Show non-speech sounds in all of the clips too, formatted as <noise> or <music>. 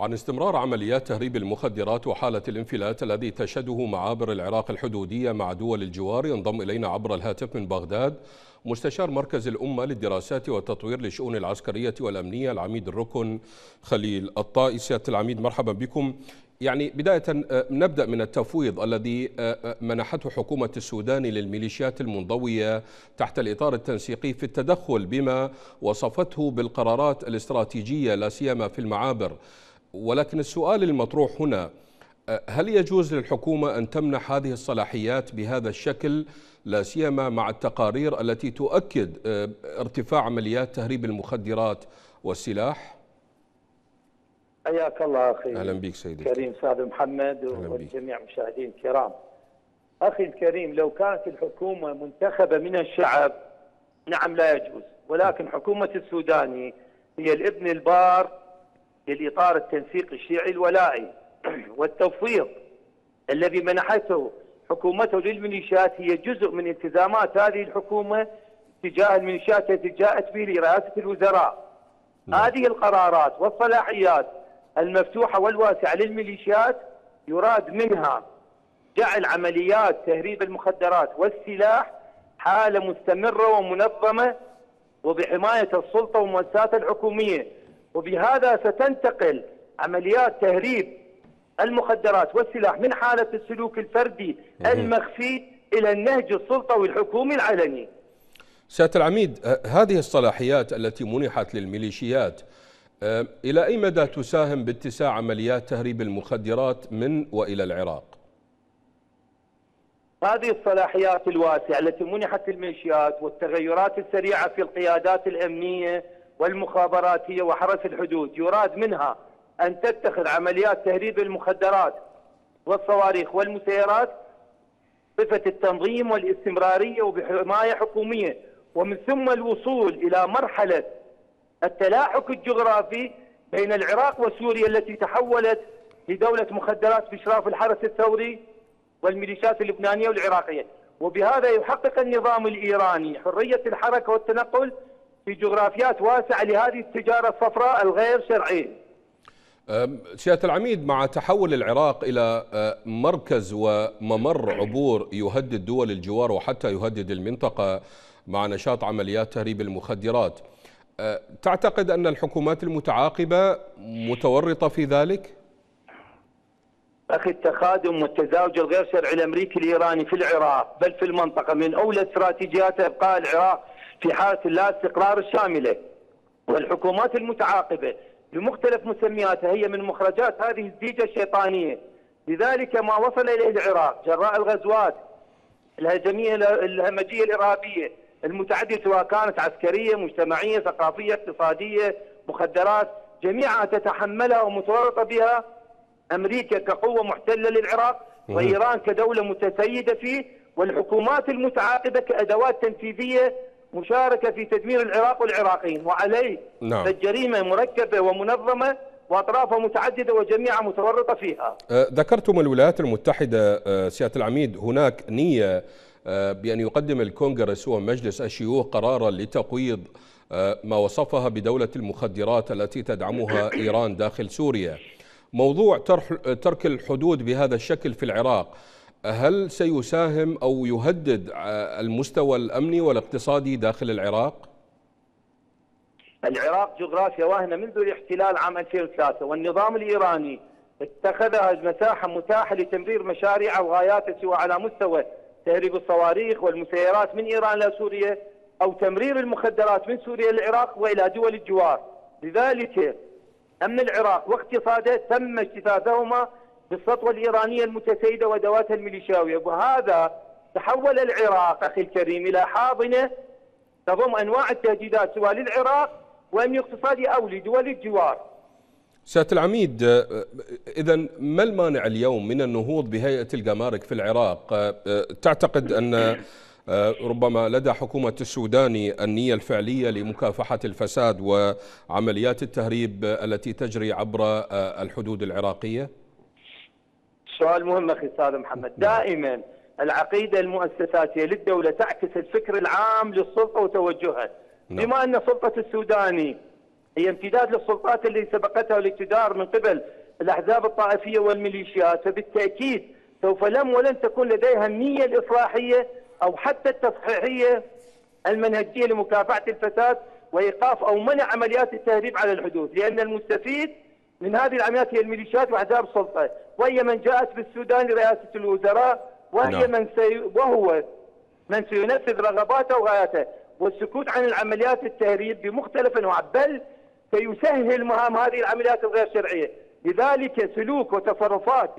عن استمرار عمليات تهريب المخدرات وحالة الانفلات الذي تشهده معابر العراق الحدودية مع دول الجوار ينضم إلينا عبر الهاتف من بغداد مستشار مركز الأمة للدراسات والتطوير لشؤون العسكرية والأمنية العميد الركن خليل الطائي. العميد مرحبا بكم. يعني بداية آه، نبدأ من التفويض الذي آه، آه، منحته حكومة السودان للميليشيات المنضوية تحت الإطار التنسيقي في التدخل بما وصفته بالقرارات الاستراتيجية لا سيما في المعابر. ولكن السؤال المطروح هنا هل يجوز للحكومة أن تمنح هذه الصلاحيات بهذا الشكل؟ لا سيما مع التقارير التي تؤكد ارتفاع عمليات تهريب المخدرات والسلاح؟ حياك الله أخي أهلا بك سيدي الكريم أستاذ محمد والجميع مشاهدين الكرام. أخي الكريم لو كانت الحكومة منتخبة من الشعب نعم لا يجوز ولكن حكومة السوداني هي الابن البار للاطار التنسيقي الشيعي الولائي <clears throat> والتفويض الذي منحته حكومته للميليشيات هي جزء من التزامات هذه الحكومة تجاه الميليشيات التي جاءت به لرئاسة الوزراء نعم. هذه القرارات والصلاحيات المفتوحة والواسعة للميليشيات يراد منها جعل عمليات تهريب المخدرات والسلاح حالة مستمرة ومنظمة وبحماية السلطة والمؤسسات الحكومية وبهذا ستنتقل عمليات تهريب المخدرات والسلاح من حالة السلوك الفردي المخفي إلى النهج السلطوي الحكومي العلني سيادة العميد هذه الصلاحيات التي منحت للميليشيات إلى أي مدى تساهم باتساع عمليات تهريب المخدرات من وإلى العراق؟ هذه الصلاحيات الواسعة التي منحت الميليشيات والتغيرات السريعة في القيادات الأمنية والمخابراتية وحرس الحدود. يراد منها أن تتخذ عمليات تهريب المخدرات والصواريخ والمسيرات صفة التنظيم والاستمرارية وبحماية حكومية. ومن ثم الوصول إلى مرحلة التلاحق الجغرافي بين العراق وسوريا التي تحولت لدولة مخدرات بإشراف الحرس الثوري والميليشيات اللبنانية والعراقية. وبهذا يحقق النظام الإيراني حرية الحركة والتنقل في جغرافيات واسعة لهذه التجارة الصفراء الغير شرعية سيادة العميد مع تحول العراق إلى مركز وممر عبور يهدد دول الجوار وحتى يهدد المنطقة مع نشاط عمليات تهريب المخدرات أه، تعتقد أن الحكومات المتعاقبة متورطة في ذلك؟ أخي التخادم والتزاوج الغير شرعي الأمريكي الإيراني في العراق بل في المنطقة من أولى استراتيجيات إبقاء العراق في حالة اللا استقرار الشاملة والحكومات المتعاقبة بمختلف مسمياتها هي من مخرجات هذه الزيجة الشيطانية. لذلك ما وصل إليه العراق جراء الغزوات الهجمية الهمجية الإرهابية المتعددة سواء كانت عسكرية، مجتمعية، ثقافية، اقتصادية، مخدرات، جميعها تتحملها ومتورطة بها أمريكا كقوة محتلة للعراق وإيران كدولة متسيدة فيه والحكومات المتعاقبة كأدوات تنفيذية مشاركة في تدمير العراق والعراقيين وعليه نعم. فالجريمه مركبة ومنظمة واطرافها متعددة وجميعها متورطة فيها. أه ذكرتم الولايات المتحدة أه سيادة العميد هناك نية آه، بأن يقدم الكونغرس ومجلس الشيوخ قرارا لتقويض ما وصفها بدولة المخدرات التي تدعمها <coughs> إيران داخل سوريا موضوع ترك الحدود بهذا الشكل في العراق هل سيساهم أو يهدد المستوى الأمني والاقتصادي داخل العراق؟ العراق جغرافيا واهنة منذ الاحتلال عام 2003 والنظام الإيراني اتخذها مساحة متاحة لتمرير مشاريع وغاياته سواء على مستوى تهريب الصواريخ والمسيرات من إيران إلى سوريا أو تمرير المخدرات من سوريا للعراق وإلى دول الجوار، لذلك أمن العراق واقتصاده تم اجتثاثهما بالسطوه الإيرانية المتسيدة وادواتها الميليشياوية، وهذا تحول العراق أخي الكريم إلى حاضنة تضم أنواع التهديدات سواء للعراق وامن اقتصادي أو لدول الجوار. سيادة العميد آه، إذا ما المانع اليوم من النهوض بهيئة الجمارك في العراق آه، آه، تعتقد أن ربما لدى حكومة السوداني النية الفعلية لمكافحة الفساد وعمليات التهريب التي تجري عبر الحدود العراقية؟ سؤال مهم أخي أستاذ محمد. دائما العقيدة المؤسساتية للدولة تعكس الفكر العام للسلطة وتوجهها. نعم. بما أن سلطة السوداني هي امتداد للسلطات اللي سبقتها والتي تدار من قبل الأحزاب الطائفية والميليشيات فبالتأكيد سوف لم ولن تكون لديها النية الإصلاحية أو حتى التصحيحية المنهجية لمكافحة الفساد وإيقاف أو منع عمليات التهريب على الحدود لأن المستفيد من هذه العمليات هي الميليشيات وأحزاب السلطة. وهي من جاءت بالسودان لرئاسة الوزراء وهي نعم. من سي وهو من سينفذ رغباته وغاياته والسكوت عن العمليات التهريب بمختلف أنواع بل سيسهل مهام هذه العمليات الغير شرعية. لذلك سلوك وتصرفات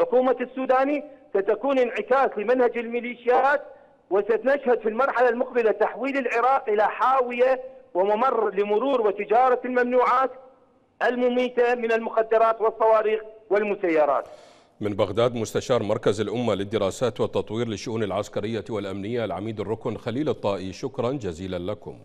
حكومة السوداني ستكون انعكاس لمنهج الميليشيات وستنشهد في المرحلة المقبلة تحويل العراق إلى حاوية وممر لمرور وتجارة الممنوعات المميتة من المخدرات والصواريخ والمسيرات. من بغداد مستشار مركز الأمة للدراسات والتطوير للشؤون العسكرية والأمنية العميد الركن خليل الطائي شكرا جزيلا لكم.